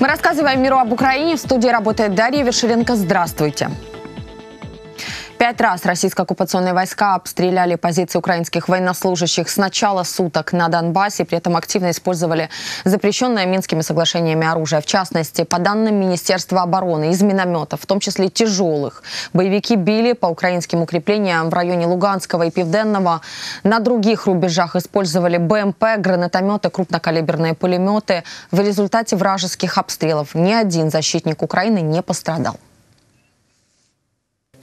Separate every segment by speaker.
Speaker 1: Мы рассказываем миру об Украине. В студии работает Дарья Верширенко. Здравствуйте. Пять раз российские оккупационные войска обстреляли позиции украинских военнослужащих с начала суток на Донбассе, при этом активно использовали запрещенное Минскими соглашениями оружие. В частности, по данным Министерства обороны, из минометов, в том числе тяжелых, боевики били по украинским укреплениям в районе Луганского и Пивденного. На других рубежах использовали БМП, гранатометы, крупнокалиберные пулеметы. В результате вражеских обстрелов ни один защитник Украины не пострадал.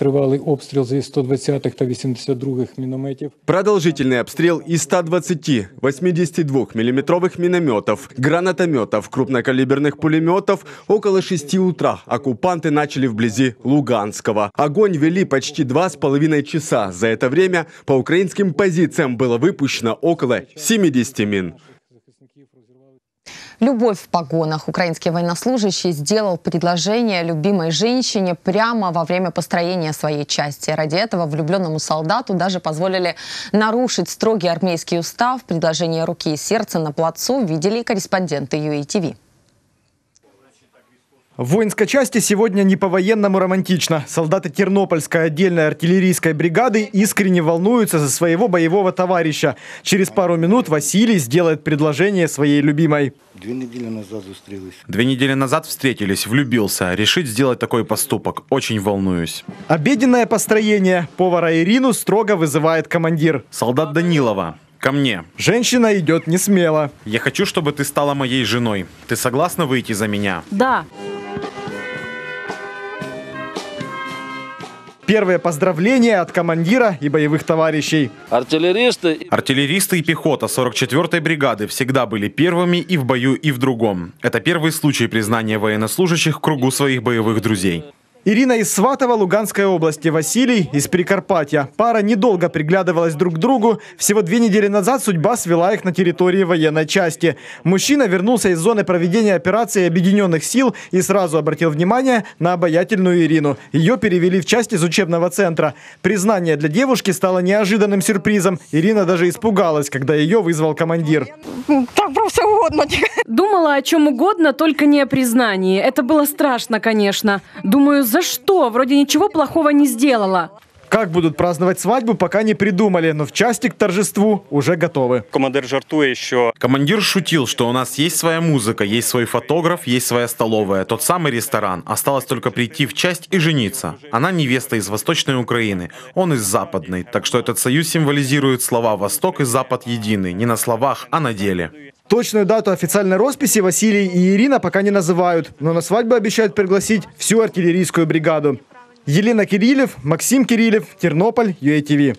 Speaker 2: Тривалий обстріл зі 120-х та 82-х мінометів.
Speaker 3: Продолжительный обстрел из 120 82-миллиметровых минометов, гранатометов, крупнокалиберных пулеметов. Около 6 утра оккупанты начали вблизи Луганского. Огонь вели почти два с половиной часа. За это время по украинским позициям было выпущено около 70 мин.
Speaker 1: Любовь в погонах. Украинский военнослужащий сделал предложение любимой женщине прямо во время построения своей части. Ради этого влюбленному солдату даже позволили нарушить строгий армейский устав. Предложение руки и сердца на плацу видели корреспонденты ЮАТВ.
Speaker 4: В воинской части сегодня не по-военному романтично. Солдаты Тернопольской отдельной артиллерийской бригады искренне волнуются за своего боевого товарища. Через пару минут Василий сделает предложение своей любимой.
Speaker 5: Две недели назад зустрілись.
Speaker 6: Две недели назад встретились, влюбился. Решить сделать такой поступок. Очень волнуюсь.
Speaker 4: Обеденное построение. Повара Ирину строго вызывает командир.
Speaker 6: Солдат Данилова. Ко мне.
Speaker 4: Женщина идет не смело.
Speaker 6: Я хочу, чтобы ты стала моей женой. Ты согласна выйти за меня?
Speaker 7: Да.
Speaker 4: Первые поздравления от командира и боевых товарищей.
Speaker 8: Артиллеристы
Speaker 6: Артиллеристы и пехота 44-й бригады всегда были первыми и в бою, и в другом. Это первый случай признания военнослужащих в кругу своих боевых друзей.
Speaker 4: Ирина из Сватова, Луганской области, Василий из Прикарпатья. Пара недолго приглядывалась друг к другу. Всего две недели назад судьба свела их на территории военной части. Мужчина вернулся из зоны проведения операции Объединенных сил и сразу обратил внимание на обаятельную Ирину. Ее перевели в часть из учебного центра. Признание для девушки стало неожиданным сюрпризом. Ирина даже испугалась, когда ее вызвал командир.
Speaker 7: Так про все угодно. Думала о чем угодно, только не о признании. Это было страшно, конечно. Думаю, за что? Вроде ничего плохого не сделала.
Speaker 4: Как будут праздновать свадьбу, пока не придумали, но в части к торжеству уже готовы.
Speaker 9: Командир жартує, що
Speaker 6: Командир шутил, что у нас есть своя музыка, есть свой фотограф, есть своя столовая, тот самый ресторан. Осталось только прийти в часть и жениться. Она невеста из Восточной Украины, он из Западной. Так что этот союз символизирует слова «Восток» и «Запад» едины. Не на словах, а на деле.
Speaker 4: Точную дату официальной росписи Василий и Ирина пока не называют, но на свадьбу обещают пригласить всю артиллерийскую бригаду. Елена Кириллев, Максим Кириллев, Тернополь, ЮАТВ.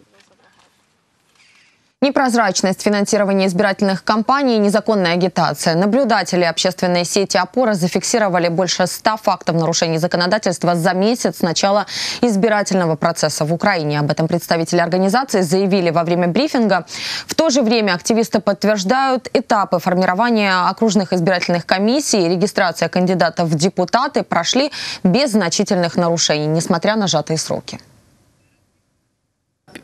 Speaker 1: Непрозрачность финансирования избирательных кампаний и незаконная агитация. Наблюдатели общественной сети «Опора» зафиксировали больше 100 фактов нарушений законодательства за месяц с начала избирательного процесса в Украине. Об этом представители организации заявили во время брифинга. В то же время активисты подтверждают этапы формирования окружных избирательных комиссий и регистрация кандидатов в депутаты прошли без значительных нарушений, несмотря на сжатые сроки.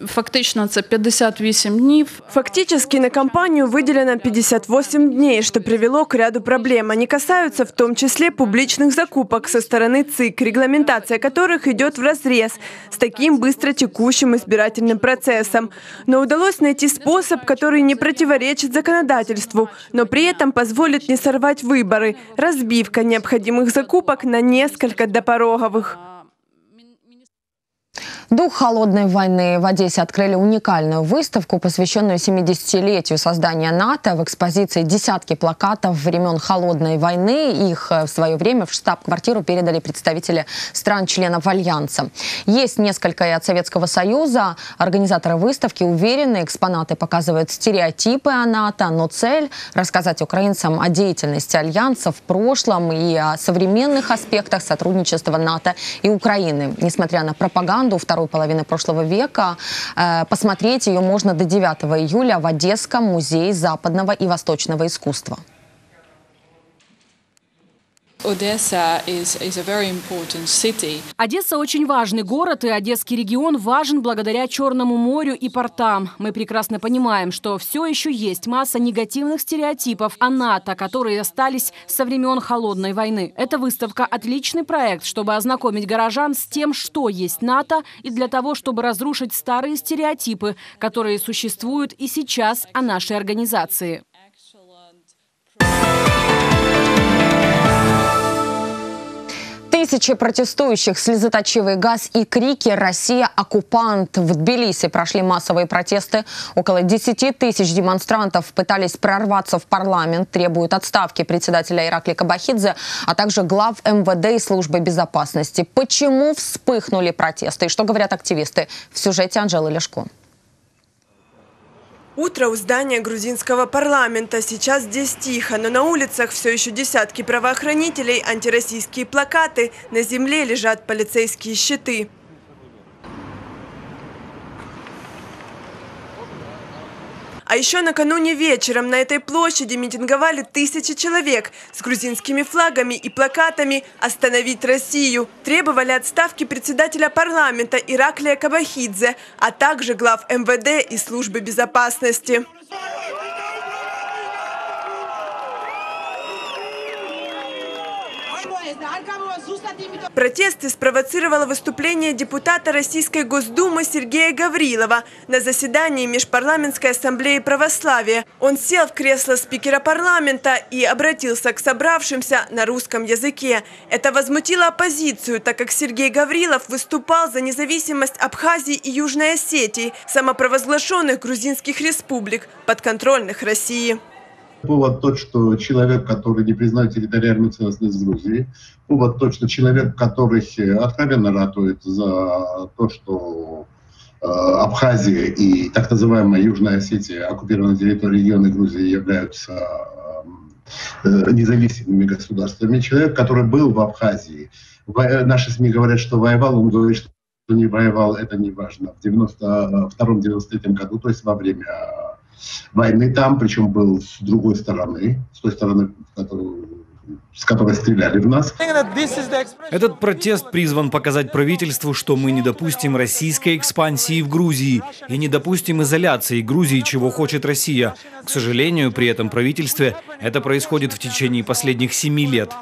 Speaker 10: Фактично це 58 днів.
Speaker 11: Фактически на кампанию выделено 58 дней, что привело к ряду проблем. Они касаются в том числе публичных закупок со стороны ЦИК, регламентация которых идет в разрез с таким быстро текущим избирательным процессом. Но удалось найти способ, который не противоречит законодательству, но при этом позволит не сорвать выборы. Разбивка необходимых закупок на несколько допороговых.
Speaker 1: Дух холодной войны в Одессе открыли уникальную выставку, посвященную 70-летию создания НАТО. В экспозиции десятки плакатов времен холодной войны. Их э, в свое время в штаб-квартиру передали представители стран-членов Альянса. Есть несколько и от Советского Союза. Организаторы выставки уверены, экспонаты показывают стереотипы о НАТО, но цель – рассказать украинцам о деятельности Альянса в прошлом и о современных аспектах сотрудничества НАТО и Украины. Несмотря на пропаганду второй половины прошлого века, э, посмотреть ее можно до 9 июля в Одесском музее западного и восточного искусства.
Speaker 7: Одесса очень важный город, и Одесский регион важен благодаря Черному морю и портам. Мы прекрасно понимаем, что все еще есть масса негативных стереотипов о НАТО, которые остались со времен Холодной войны. Эта выставка – отличный проект, чтобы ознакомить горожан с тем, что есть НАТО, и для того, чтобы разрушить старые стереотипы, которые существуют и сейчас о нашей организации.
Speaker 1: Тысячи протестующих, слезоточивый газ и крики «Россия – оккупант». В Тбилиси прошли массовые протесты. Около 10 тысяч демонстрантов пытались прорваться в парламент, требуют отставки председателя Иракли Кабахидзе, а также глав МВД и службы безопасности. Почему вспыхнули протесты и что говорят активисты? В сюжете Анжелы Лешко.
Speaker 11: Утро у здания грузинского парламента. Сейчас здесь тихо, но на улицах все еще десятки правоохранителей, антироссийские плакаты. На земле лежат полицейские щиты. А еще накануне вечером на этой площади митинговали тысячи человек с грузинскими флагами и плакатами «Остановить Россию». Требовали отставки председателя парламента Ираклия Кабахидзе, а также глав МВД и службы безопасности. Протесты спровоцировало выступление депутата Российской Госдумы Сергея Гаврилова на заседании Межпарламентской ассамблеи православия. Он сел в кресло спикера парламента и обратился к собравшимся на русском языке. Это возмутило оппозицию, так как Сергей Гаврилов выступал за независимость Абхазии и Южной Осетии, самопровозглашенных грузинских республик, подконтрольных России.
Speaker 8: Повод тот, что человек, который не признает территориальную целостность Грузии. Повод тот, что человек, который откровенно ратует за то, что э, Абхазия и так называемая Южная Осетия, оккупированные территории региона Грузии, являются э, независимыми государствами. Человек, который был в Абхазии. Наши СМИ говорят, что воевал, он говорит, что не воевал, это не важно. В 92-93 году, то есть во время войны там, причем был с другой стороны, с той стороны, с которой стреляли в нас.
Speaker 9: Этот протест призван показать правительству, что мы не допустим российской экспансии в Грузии и не допустим изоляции Грузии, чего хочет Россия. К сожалению, при этом правительстве это происходит в течение последних семи лет.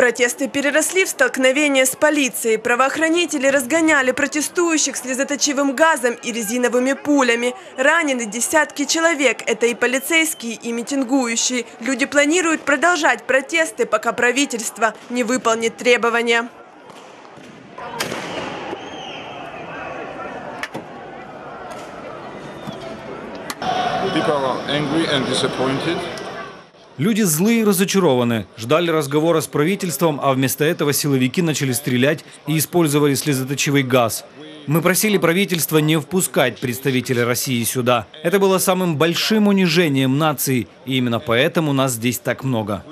Speaker 11: Протесты переросли в столкновение с полицией. Правоохранители разгоняли протестующих слезоточивым газом и резиновыми пулями. Ранены десятки человек. Это и полицейские, и митингующие. Люди планируют продолжать протесты, пока правительство не выполнит требования.
Speaker 12: People are angry and disappointed.
Speaker 9: Люди злые и разочарованы, ждали разговора с правительством, а вместо этого силовики начали стрелять и использовали слезоточивый газ. Мы просили правительство не впускать представителей России сюда. Это было самым большим унижением нации, и именно поэтому нас здесь так много.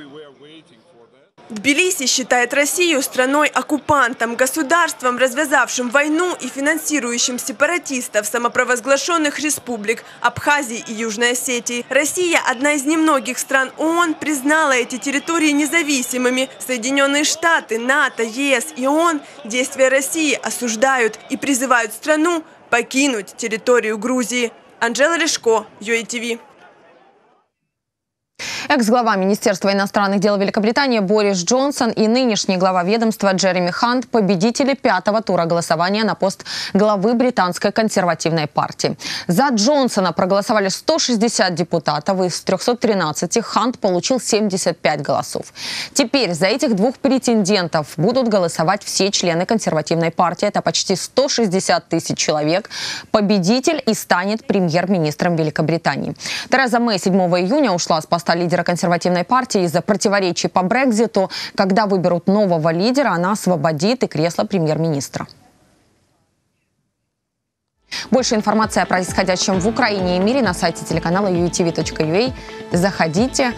Speaker 11: Тбилиси считает Россию страной-оккупантом, государством, развязавшим войну и финансирующим сепаратистов самопровозглашенных республик Абхазии и Южной Осетии. Россия, одна из немногих стран ООН, признала эти территории независимыми. Соединенные Штаты, НАТО, ЕС и ООН действия России осуждают и призывают страну покинуть территорию Грузии. Анжела Лешко, ЮАТВ.
Speaker 1: Экс-глава Министерства иностранных дел Великобритании Борис Джонсон и нынешний глава ведомства Джереми Хант – победители пятого тура голосования на пост главы британской консервативной партии. За Джонсона проголосовали 160 депутатов, из 313 Хант получил 75 голосов. Теперь за этих двух претендентов будут голосовать все члены консервативной партии. Это почти 160 тысяч человек. Победитель и станет премьер-министром Великобритании. Тереза Мэй 7 июня ушла с поста лидера консервативной партии из-за противоречий по Брекзиту. Когда выберут нового лидера, она освободит и кресло премьер-министра. Больше информации о происходящем в Украине и мире на сайте телеканала uetv.ua. Заходите.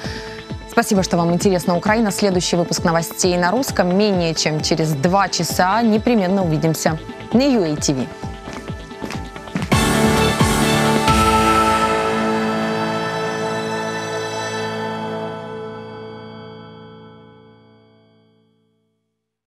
Speaker 1: Спасибо, что вам интересна Украина. Следующий выпуск новостей на русском менее чем через два часа. Непременно увидимся на UATV.